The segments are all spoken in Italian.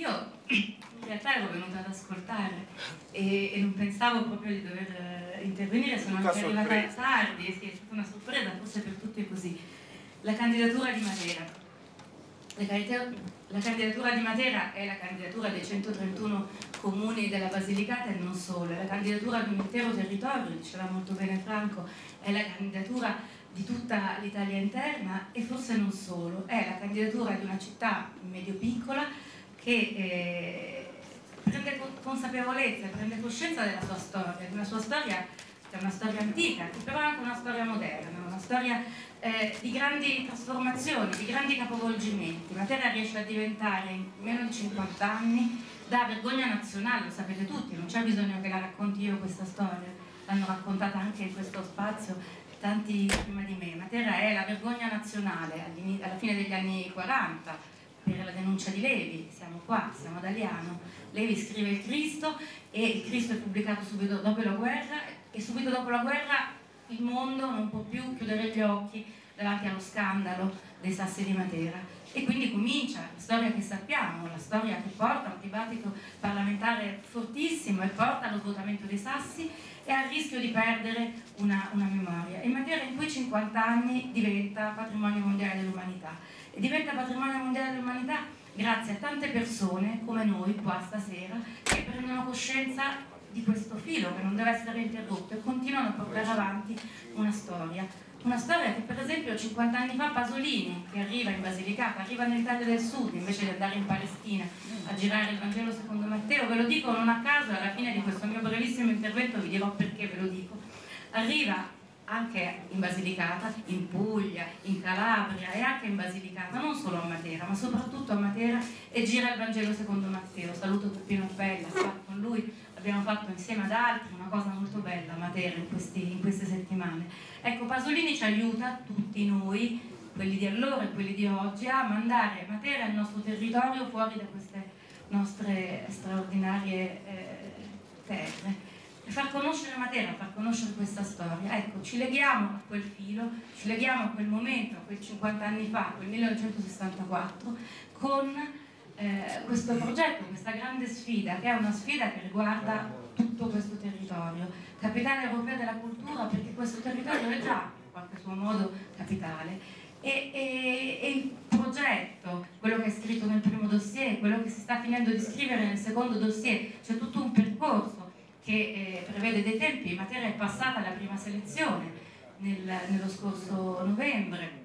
io in realtà ero venuta ad ascoltare e, e non pensavo proprio di dover uh, intervenire, sono anche arrivata tardi, sì, è stata una sorpresa, forse per tutti è così. La candidatura di Matera. La candidatura di Matera è la candidatura dei 131 comuni della Basilicata e non solo, è la candidatura di un intero territorio, diceva molto bene Franco, è la candidatura di tutta l'Italia interna e forse non solo, è la candidatura di una città medio-piccola che eh, prende consapevolezza, prende coscienza della sua storia, di una sua storia che è una storia antica, però è anche una storia moderna, una storia eh, di grandi trasformazioni, di grandi capovolgimenti. Matera riesce a diventare in meno di 50 anni da vergogna nazionale, lo sapete tutti, non c'è bisogno che la racconti io questa storia, l'hanno raccontata anche in questo spazio tanti prima di me. Matera è la vergogna nazionale alla fine degli anni 40 per la denuncia di Levi, siamo qua, siamo ad Aliano, Levi scrive il Cristo e il Cristo è pubblicato subito dopo la guerra e subito dopo la guerra il mondo non può più chiudere gli occhi davanti allo scandalo dei sassi di Matera e quindi comincia la storia che sappiamo, la storia che porta a un dibattito parlamentare fortissimo e porta allo svuotamento dei sassi e al rischio di perdere una, una memoria. E Matera in quei 50 anni diventa patrimonio mondiale dell'umanità e diventa patrimonio mondiale dell'umanità grazie a tante persone come noi qua stasera che prendono coscienza di questo filo che non deve essere interrotto e continuano a portare avanti una storia. Una storia che per esempio 50 anni fa Pasolini, che arriva in Basilicata, arriva nell'Italia del Sud invece di andare in Palestina a girare il Vangelo secondo Matteo, ve lo dico non a caso, alla fine di questo mio brevissimo intervento vi dirò perché ve lo dico. Arriva anche in Basilicata, in Puglia, in Calabria e anche in Basilicata, non solo a Matera, ma soprattutto a Matera e gira il Vangelo secondo Matteo. Saluto Peppino Bella, con lui abbiamo fatto insieme ad altri una cosa molto bella Matera in, questi, in queste settimane. Ecco, Pasolini ci aiuta, tutti noi, quelli di allora e quelli di oggi, a mandare Matera e il nostro territorio fuori da queste nostre straordinarie eh, terre e far conoscere Matera, far conoscere questa storia. Ecco, ci leghiamo a quel filo, ci leghiamo a quel momento, a quel 50 anni fa, a quel 1964, con eh, questo progetto, questa grande sfida, che è una sfida che riguarda tutto questo territorio. Capitale europea della cultura, perché questo territorio è già in qualche suo modo capitale. E, e, e, il progetto, quello che è scritto nel primo dossier, quello che si sta finendo di scrivere nel secondo dossier, c'è tutto un percorso che eh, prevede dei tempi, Matera è passata alla prima selezione nel, nello scorso novembre,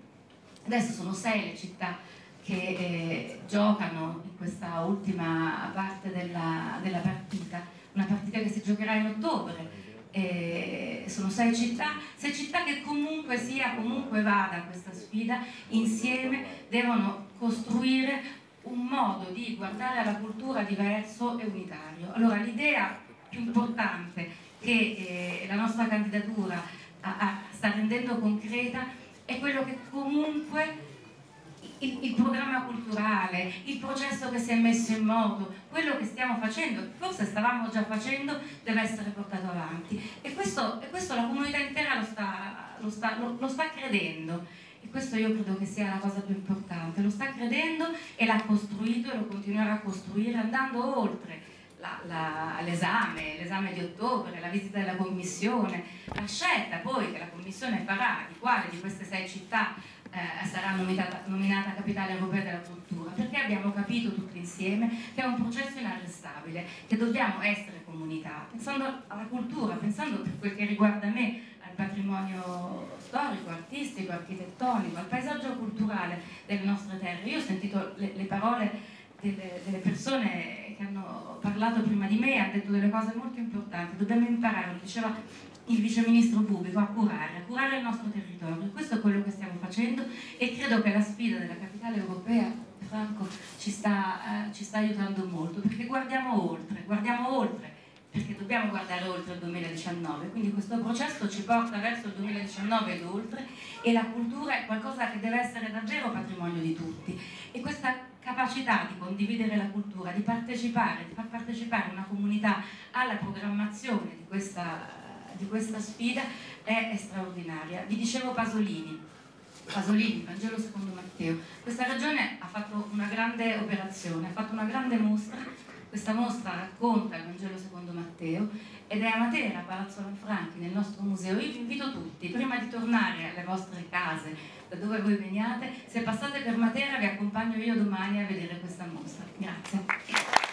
adesso sono sei le città che eh, giocano in questa ultima parte della, della, partita, una partita che si giocherà in ottobre. Eh, sono sei città, sei città che comunque sia, comunque vada questa sfida, insieme devono costruire un modo di guardare alla cultura diverso e unitario. Allora l'idea più importante che eh, la nostra candidatura a, a, sta rendendo concreta è quello che comunque il, il, programma culturale, il processo che si è messo in moto, quello che stiamo facendo, forse stavamo già facendo, deve essere portato avanti. E questo, e questo la comunità intera lo sta, lo, sta, lo, lo sta credendo. E questo io credo che sia la cosa più importante. Lo sta credendo e l'ha costruito e lo continuerà a costruire andando oltre l'esame, l'esame di ottobre, la visita della commissione, la scelta poi che la commissione farà di quale di queste sei città eh, sarà nominata, nominata, capitale europea della cultura, perché abbiamo capito tutti insieme che è un processo inarrestabile, che dobbiamo essere comunità, pensando alla cultura, pensando per quel che riguarda me al patrimonio storico, artistico, architettonico, al paesaggio culturale delle nostre terre. Io ho sentito le, le parole delle, delle, persone che hanno parlato prima di me hanno detto delle cose molto importanti. Dobbiamo imparare, lo diceva il vice ministro Bubico, a curare, a curare il nostro territorio. Questo è quello che stiamo facendo e credo che la sfida della capitale europea, Franco, ci sta, eh, ci sta aiutando molto, perché guardiamo oltre, guardiamo oltre perché dobbiamo guardare oltre il 2019, quindi questo processo ci porta verso il 2019 ed oltre e la cultura è qualcosa che deve essere davvero patrimonio di tutti e questa capacità di condividere la cultura, di partecipare, di far partecipare una comunità alla programmazione di questa, di questa sfida è, è straordinaria. Vi dicevo Pasolini, Pasolini, Vangelo secondo Matteo. Questa regione ha fatto una grande operazione, ha fatto una grande mostra, questa mostra racconta il Vangelo secondo Matteo ed è a Matera, Palazzo Lanfranchi, nel nostro museo. Io vi invito tutti, prima di tornare alle vostre case, da dove voi veniate, se passate per Matera vi accompagno io domani a vedere questa mostra. Grazie.